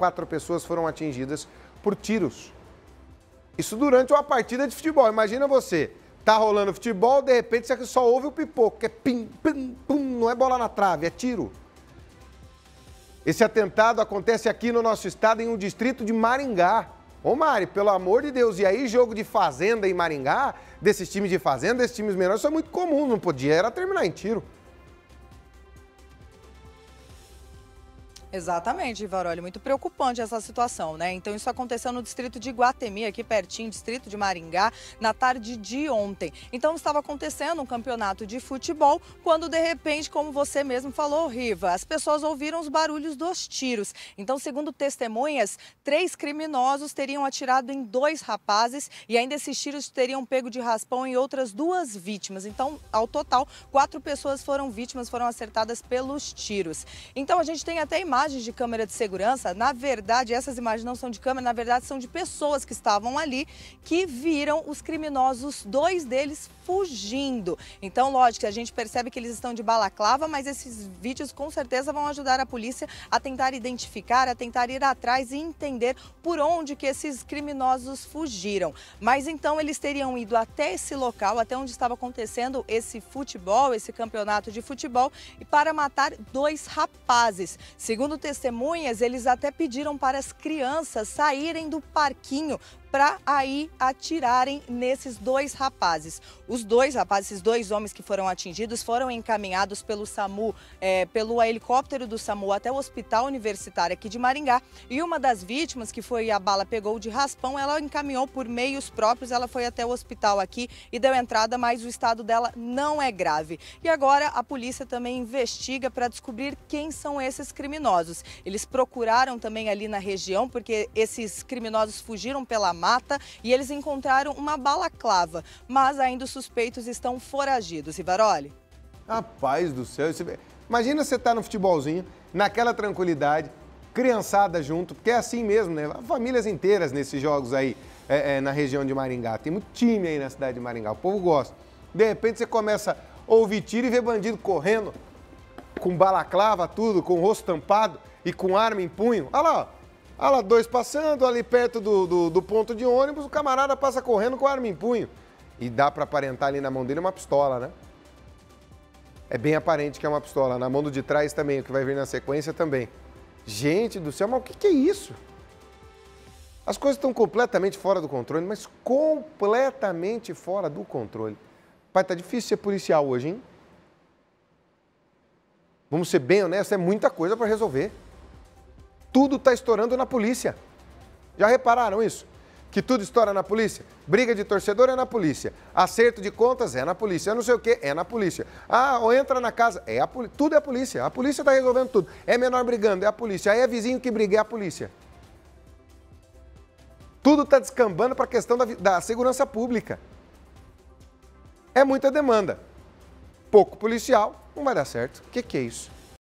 quatro pessoas foram atingidas por tiros. Isso durante uma partida de futebol. Imagina você, tá rolando futebol, de repente você só ouve o pipoco, que é pim, pim, pum, não é bola na trave, é tiro. Esse atentado acontece aqui no nosso estado, em um distrito de Maringá. Ô Mari, pelo amor de Deus, e aí jogo de fazenda em Maringá, desses times de fazenda, desses times menores, isso é muito comum, não podia, era terminar em tiro. Exatamente, Ivaroli. Muito preocupante essa situação, né? Então, isso aconteceu no distrito de Guatemi, aqui pertinho, distrito de Maringá, na tarde de ontem. Então, estava acontecendo um campeonato de futebol, quando de repente, como você mesmo falou, Riva, as pessoas ouviram os barulhos dos tiros. Então, segundo testemunhas, três criminosos teriam atirado em dois rapazes e ainda esses tiros teriam pego de raspão em outras duas vítimas. Então, ao total, quatro pessoas foram vítimas, foram acertadas pelos tiros. Então, a gente tem até imagens imagens de câmera de segurança, na verdade, essas imagens não são de câmera, na verdade são de pessoas que estavam ali que viram os criminosos, dois deles fugindo. Então, lógico, a gente percebe que eles estão de balaclava, mas esses vídeos com certeza vão ajudar a polícia a tentar identificar, a tentar ir atrás e entender por onde que esses criminosos fugiram. Mas então eles teriam ido até esse local, até onde estava acontecendo esse futebol, esse campeonato de futebol, e para matar dois rapazes. Segundo Segundo testemunhas, eles até pediram para as crianças saírem do parquinho para aí atirarem nesses dois rapazes. Os dois rapazes, esses dois homens que foram atingidos, foram encaminhados pelo SAMU, é, pelo helicóptero do SAMU até o Hospital Universitário aqui de Maringá. E uma das vítimas, que foi a bala pegou de raspão, ela encaminhou por meios próprios, ela foi até o hospital aqui e deu entrada, mas o estado dela não é grave. E agora a polícia também investiga para descobrir quem são esses criminosos. Eles procuraram também ali na região, porque esses criminosos fugiram pela mata e eles encontraram uma balaclava, mas ainda os suspeitos estão foragidos. Ivaroli? Rapaz do céu, imagina você estar tá no futebolzinho, naquela tranquilidade, criançada junto, porque é assim mesmo, né? Famílias inteiras nesses jogos aí é, é, na região de Maringá. Tem muito time aí na cidade de Maringá, o povo gosta. De repente você começa a ouvir tiro e ver bandido correndo com balaclava, tudo, com o rosto tampado e com arma em punho. Olha lá, ó. Olha lá, dois passando ali perto do, do, do, ponto de ônibus, o camarada passa correndo com a arma em punho. E dá para aparentar ali na mão dele uma pistola, né? É bem aparente que é uma pistola. Na mão do de trás também, o que vai vir na sequência também. Gente do céu, mas o que, que é isso? As coisas estão completamente fora do controle, mas completamente fora do controle. Pai, tá difícil ser policial hoje, hein? Vamos ser bem honestos, é muita coisa para resolver tudo está estourando na polícia. Já repararam isso? Que tudo estoura na polícia? Briga de torcedor é na polícia. Acerto de contas é na polícia. Eu não sei o que, é na polícia. Ah, ou entra na casa, é a polícia. Tudo é a polícia. A polícia está resolvendo tudo. É menor brigando, é a polícia. Aí é vizinho que briga, é a polícia. Tudo está descambando para a questão da, da segurança pública. É muita demanda. Pouco policial, não vai dar certo. O que, que é isso?